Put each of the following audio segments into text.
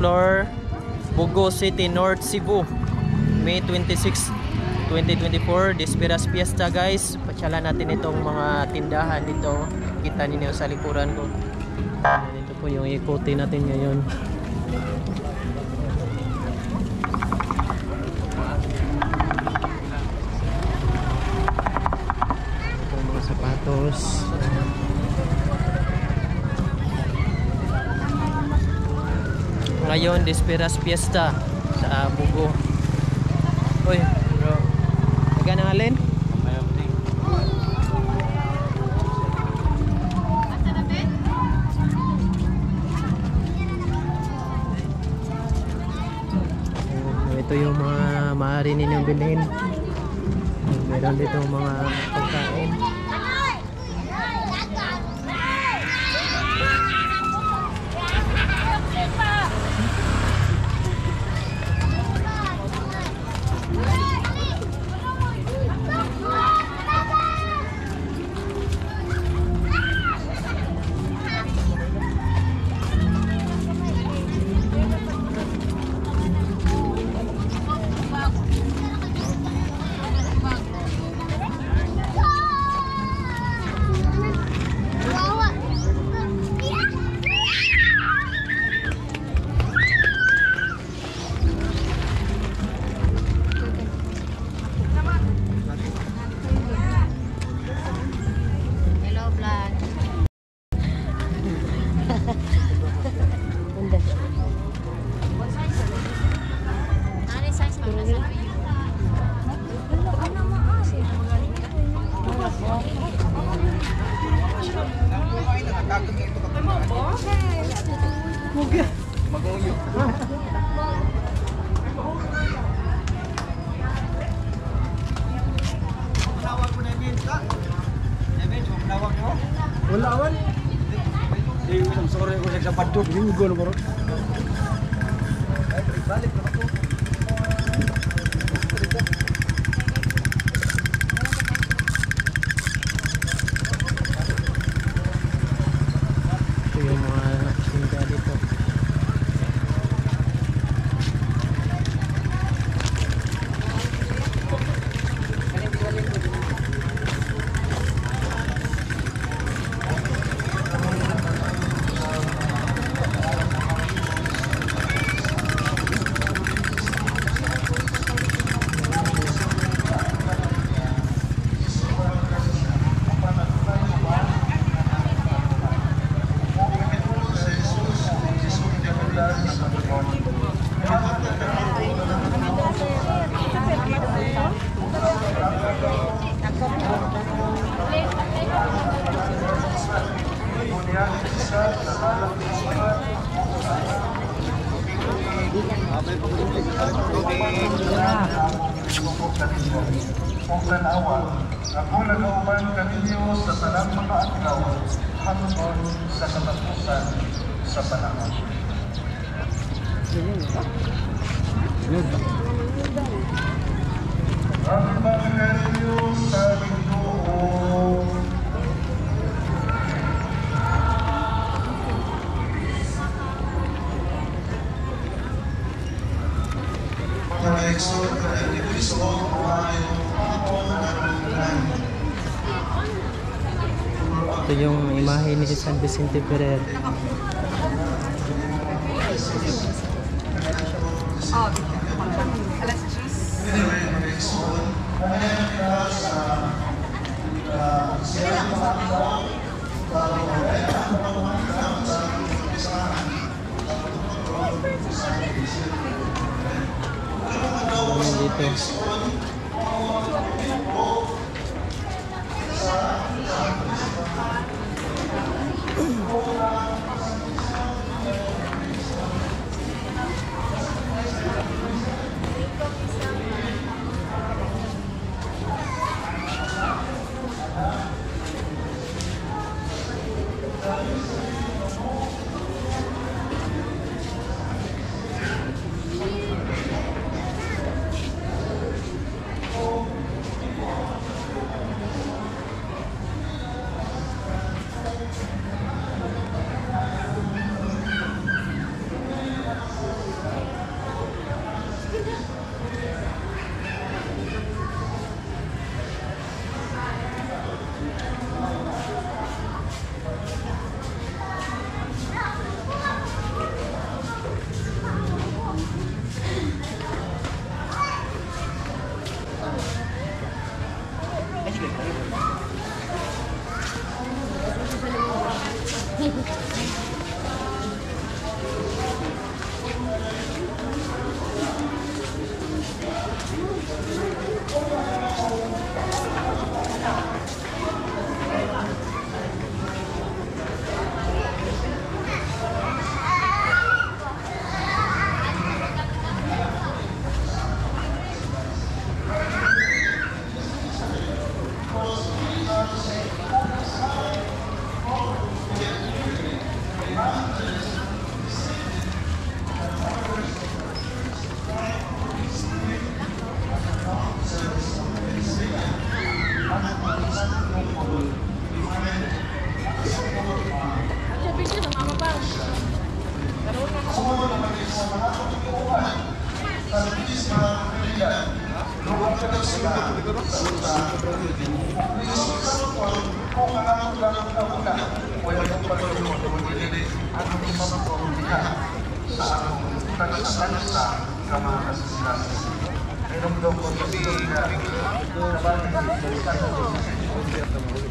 floor, Bugo City, North Cebu. May 26, 2024, Desperas Fiesta guys. Patsala natin itong mga tindahan dito. Kita ninyo sa likuran ko. Ito po yung ikutin natin ngayon. Ito yung mga sapatos. Ngayon, Desperas Fiesta sa Bugo. Uy, bro. Taga ng alin? Ito yung mga maaari ninyong bilhin. Meron dito mga pagkain. Magong yuk. Magong yun. Magong yun. Magong yun. Magong yun. Magong yun. Magong yun. Magong yun. Magong yun. Magong Kung tanawa, ako nagauban kaninyo sa tanang mga adlaw hangtod sa katapusan sa panahon. Ang Ito yung imahe ni San Vicente Ferrer. Ayan salsa ka mga kasilas. Niramdam ko sa Victoria na parang nagsisalita ko.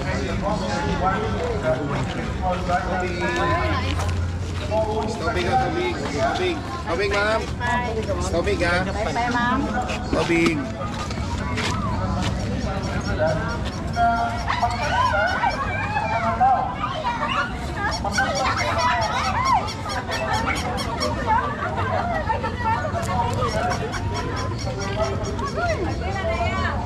And the most important that we can call back the Tobig na tobig. Tobig. Tobig, ma'am. Tobig, ha? Bye-bye, ma'am. Tobig. Tobig. Thank you.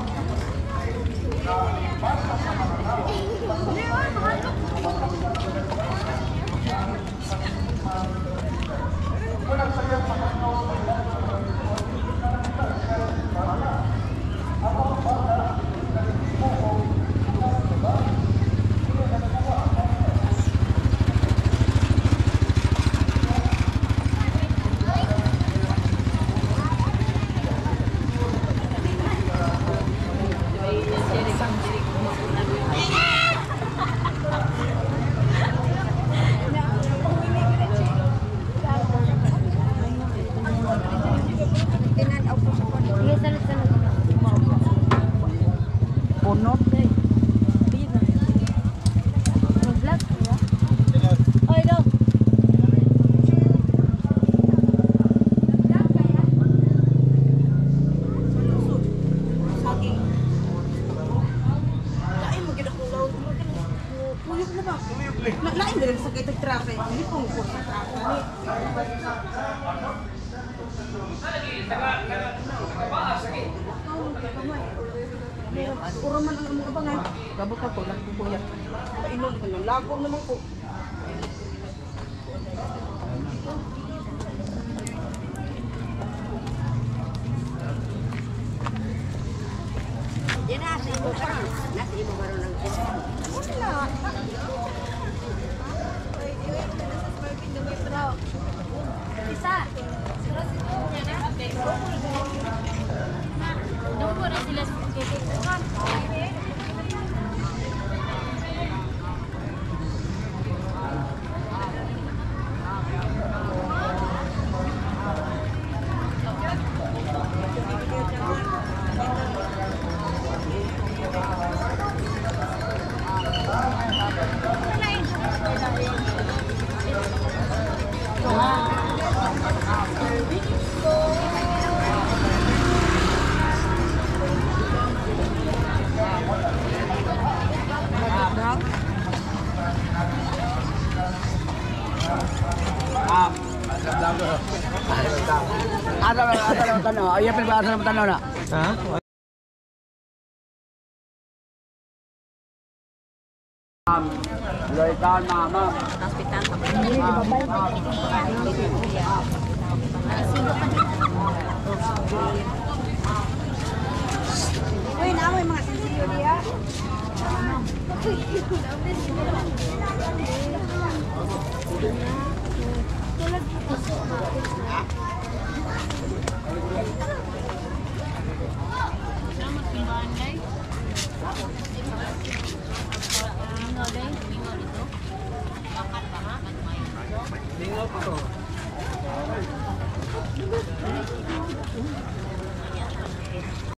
Traffic. Hindi ko ko sa traffic. Uro man ang mga bangay. Gabot ako lang ko kuya. Painom ko ng lagom naman ko. Yan na, sa imo ka. Nasa imo ka rin ng Isa. అయ్యప్పని ఆశ్రమతంలోనా Loikan mama.